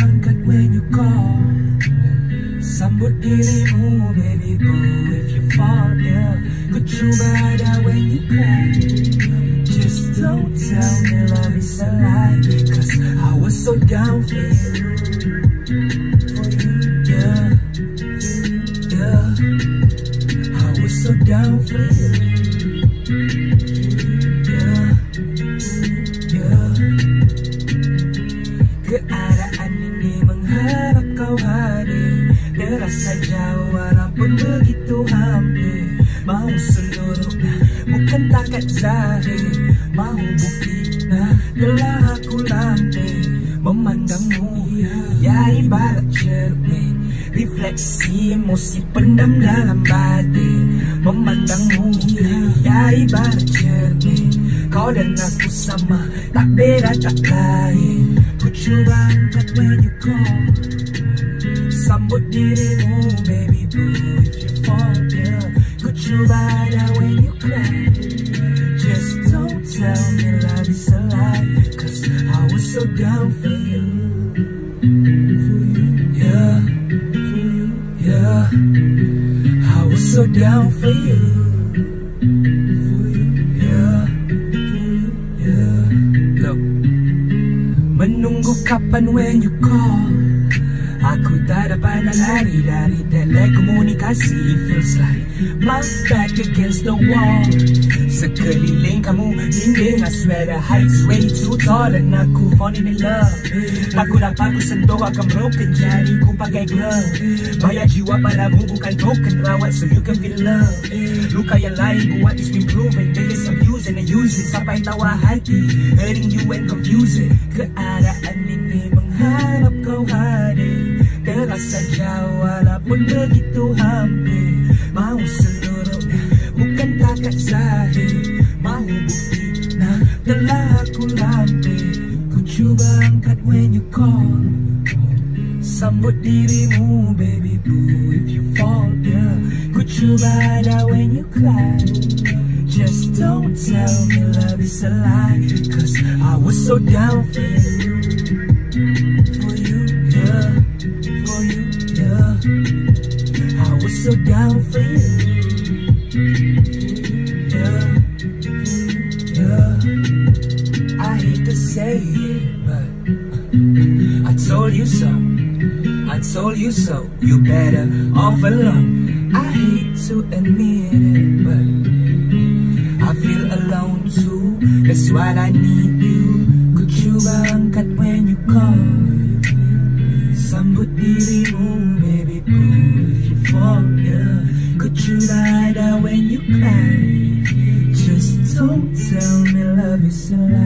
when you call Sambut dirimu baby boo if you fall yeah Ku cuba ada when you cry Just don't tell me love is a lie Cause I was so down for you For you yeah Yeah I was so down for you Yeah Yeah ini mengharap kau Terasa jauh walaupun begitu hampir Mau seluruh bukan takat zahir Mau bukti telah aku lampai Memandangmu ya ibarat cermin Refleksi emosi pendam dalam batin Memandangmu ya ibarat cermin Kau dan aku sama tak beda tak lain Ku cuba angkat when you call. Sambut dirimu baby? Boo if you fall yeah Ku cuba ada when you cry Just don't tell me love is a lie Cause I was so down for you. For you, yeah For you, yeah. I was so down for you. You, you, Menunggu kapan when you call Aku tak dapat nak lari dari telekomunikasi. Feels like my back against the wall. Sekeliling kamu dinding I swear the height's way too tall. And aku falling in love. Takut apa aku sentuh akan broken Jadi ku pakai glove. Bayar jiwa padamu bukan token Rawat so you can feel love. Luka yang lain buat it's been proven just abuse and abuse it Sampai tawa hati. Hurting you and confusing. Keadaan ini mengharap kau hadir Terasa jauh walaupun begitu hampir. Mau seluruhnya bukan takat zahir Mau bukti nah telah aku lampai Ku cuba angkat when you call. Sambut dirimu baby boo if you fall yeah. Ku cuba ada when you cry. Just don't tell me love is a lie Cause I was so down for you I was so down for you. Yeah, yeah I hate to say it, but I told you so. I told you so, you better off alone. I hate to admit it, but I feel alone too. That's why I need you. Could you angkat when you call Sambut so down